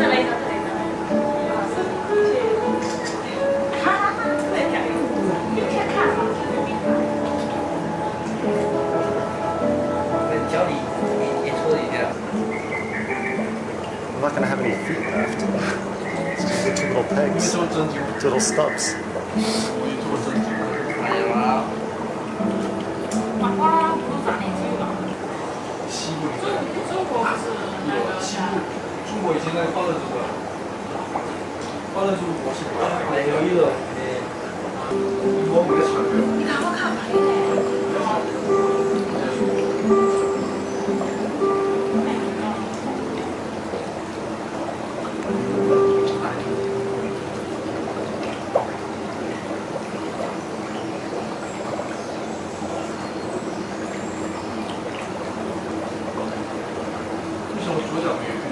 I'm not going to have any feet left. little pegs, little stubs. 충분히 진하게 빨아주고 빨아주고 멋있고 네, 여기서 네. 먹으니까 잘해요? 나무 가만히 조작